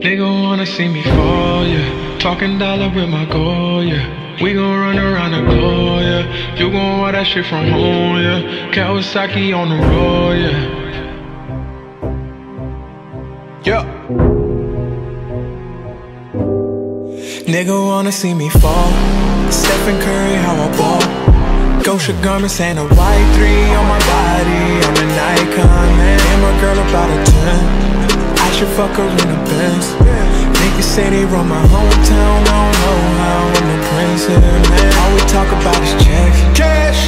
Nigga wanna see me fall, yeah. Talking dollar with my goal, yeah. We gon' run around the globe, yeah. You gon' want that shit from home, yeah. Kawasaki on the road, yeah. Yeah. Nigga wanna see me fall Stephen Curry, how I ball Gosha garments and a white three on my body I'm an icon I should fuck her in a Benz. Niggas say they run my hometown. I don't know how I'm the prince the man. All we talk about is checks. Cash,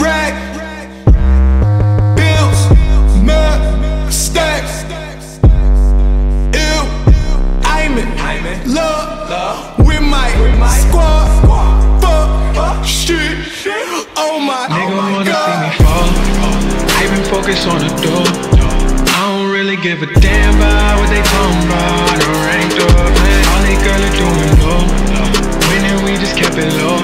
rack, bills, mud, stacks. Ew, I'm in love with my squad. Really give a damn about what they talking about. I ranked up, man. All they girls are doing low. Winning, we just kept it low.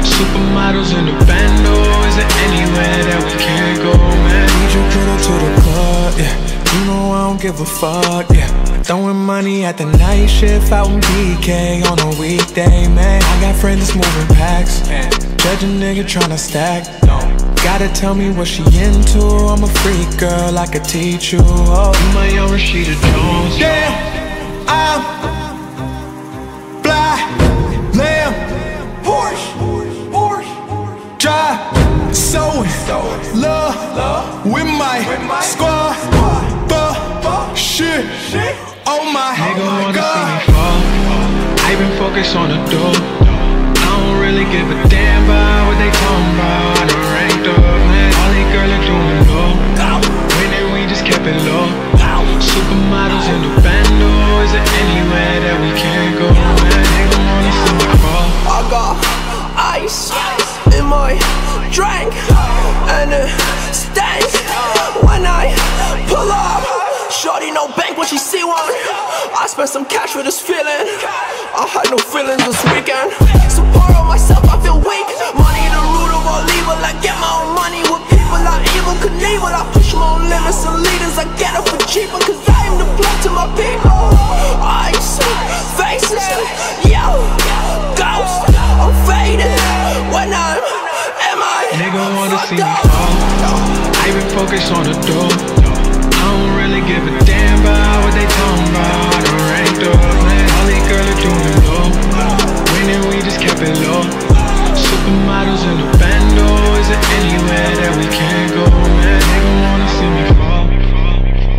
Supermodels in the bando. Is there anywhere that we can't go, man? Need your girl to the club, yeah. You know I don't give a fuck, yeah. Throwing money at the night shift out in BK on a weekday, man. I got friends that's moving packs. Judge a nigga tryna stack. Gotta tell me what she into. I'm a freak girl, I could teach you. Oh, you my young Rashida Jones. Damn, I'm fly, lamb, Porsche, Porsche, drive, sewing, love, with my squad, fuck, shit, oh my, Nigga oh my wanna see me god. fall. I been focused on the door. I don't really give a damn about what they talking about. Supermodels in the bando. Is there anywhere that we can't go, man? Nigga wanna see me fall. I got ice in my drink and it stank when I pull up. Shorty no bank when she see one. I spent some cash for this feeling. I had no feelings this weekend. Support on myself, I feel weak. Money the cheaper cause I am the blood to my people. Ice, faces, yo, ghost. I'm faded when I'm MI. Nigga wanna see me fall. I been focused on the door. I don't really give a damn about what they talking about. I done ranked up,